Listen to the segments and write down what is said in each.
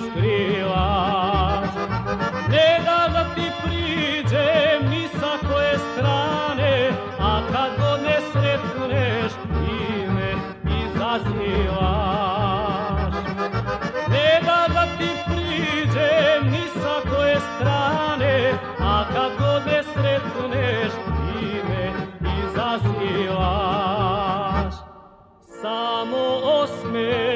skrivaš Ne da da ti priđem ni sa koje strane A kad god me sretneš ti me izaznivaš Ne da da ti priđem ni sa koje strane A kad god me sretneš ti me izaznivaš Samo osmeš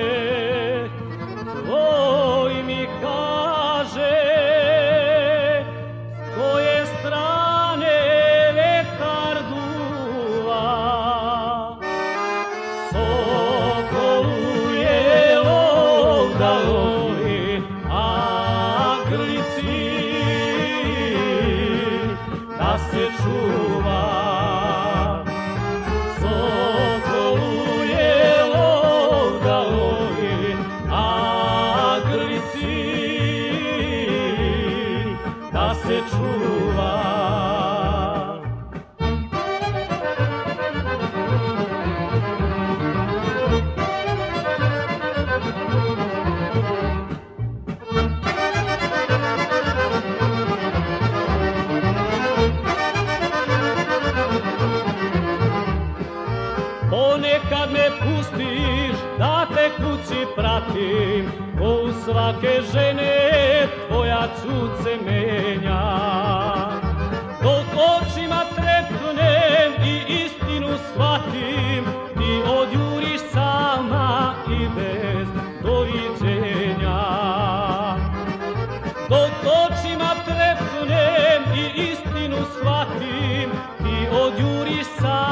se čuva. Ponekad me pustiš da te kući pratim Ko u svake žene tvoja cuce menja. Dok očima trepnem i istinu shvatim Ti odjuriš sama i bez doviđenja. Dok očima trepnem i istinu shvatim Ti odjuriš sama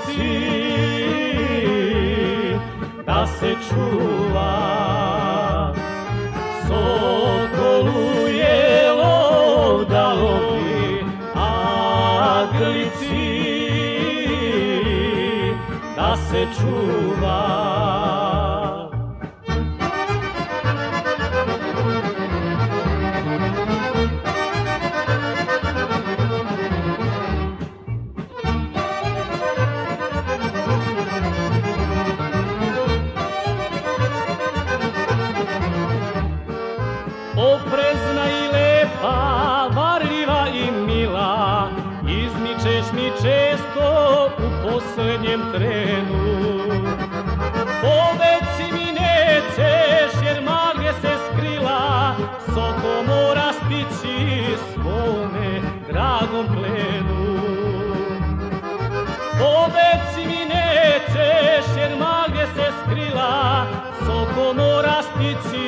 a grlici da se čuva. Sokolu je ovda lovi, a grlici da se čuva. Oprezna i lepa, varljiva i mila, izmičeš mi često u posljednjem trenu. Poveci mi nećeš, jer se skrila, soko mora stići svome dragom plenu. Poveci mi nećeš, jer se skrila, soko mora stići